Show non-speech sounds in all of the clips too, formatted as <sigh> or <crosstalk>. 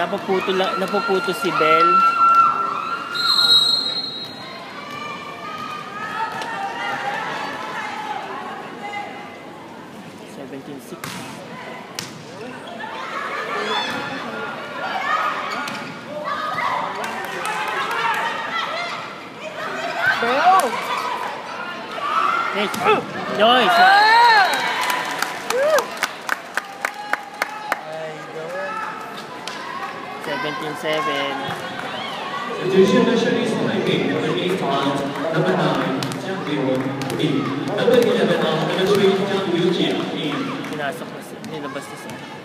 napuputo, napuputo si Bell. Seventeen six. Bell! Nice. Nice. 1907. Egyptian nationalism ay made the early found number 9, Jack Lewin in. Number 11 ang graduate Jack Eugene in. Pinasok na nilabas na sa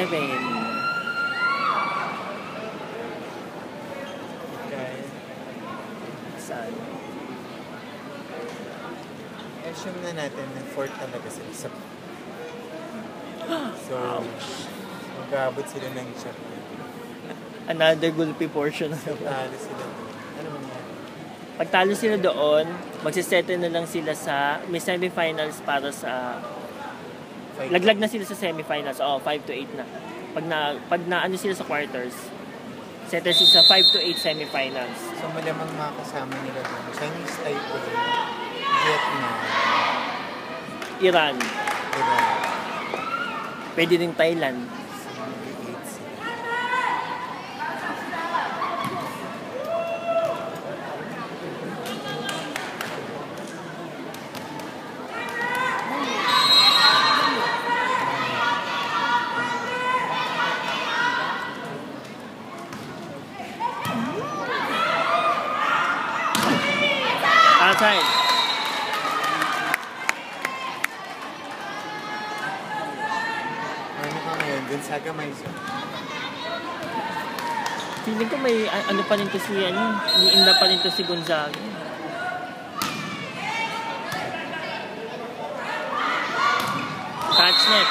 7. Saan? Eh, Assume na natin na fourth talaga sila sa... So, mag-aabot sila ng check. Another gulpi portion. So, talo sila doon. Ano man? Pag talo sila doon, magsisettle na lang sila sa... May semifinals para sa Fight. laglag na sila sa semifinals. Oh, 5 to 8 na. Pag na pag na ano sila sa quarters, settle sila sa 5 to 8 semifinals. So, malamang makasama nila doon. Chinese Taipei, Vietnam, Iran, Iran. pwede din Thailand. So, mag-eight sila. Outside. Ano ka ngayon? Gonzaga may Feeling ko may ano pa rin to si ano, iniinda pa rin to si Gonzaga. Touch net.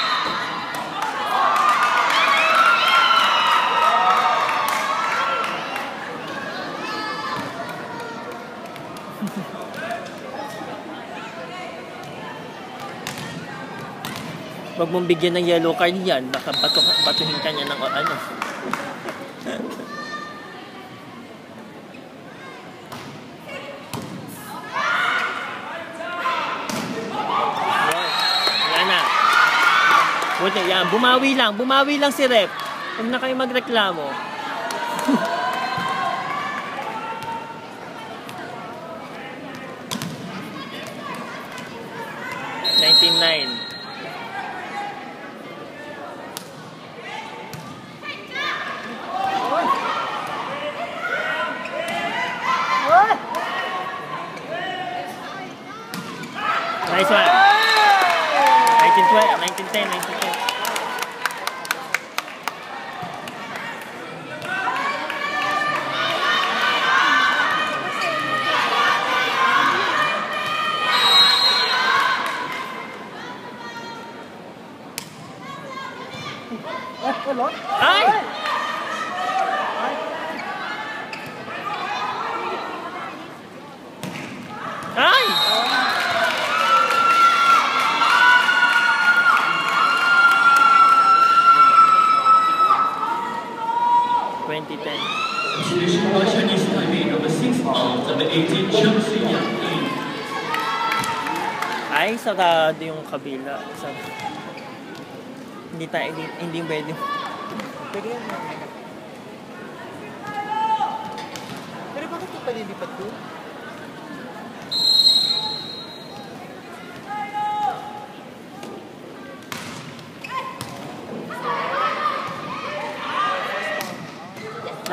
Huwag mong bigyan ng yellow card yan. Baka batu batuhin ka niya ng ano. Yan na. Buti, yan. Bumawi lang. Bumawi lang si Rep. Huwag na kayo magreklamo. <laughs> đây xem anh tên tuệ. Anh tên tên anh tên tên traditional Chinese Taipei number 6 of number 18 Cheng Suyang in. Yung kabila. Sa... Hindi tayo, hindi, hindi pwede. Pwede yan. Pero bakit yung palilipat doon?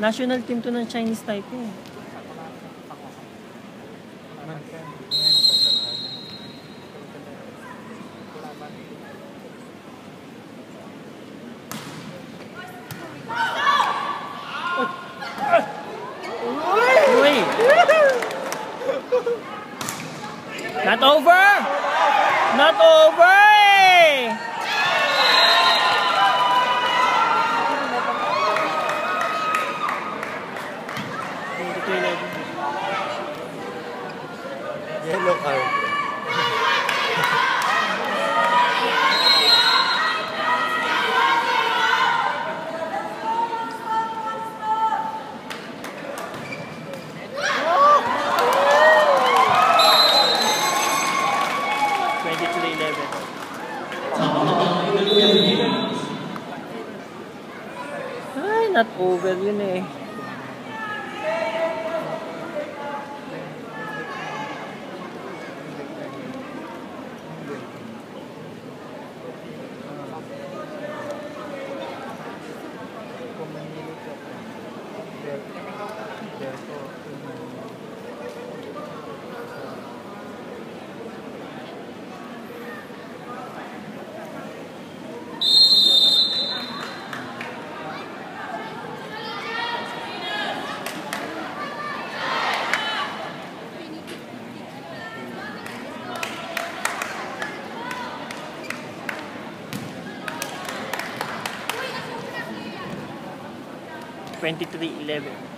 National team to ng Chinese Taipei. Eh. Not over! not over yun eh. 23 11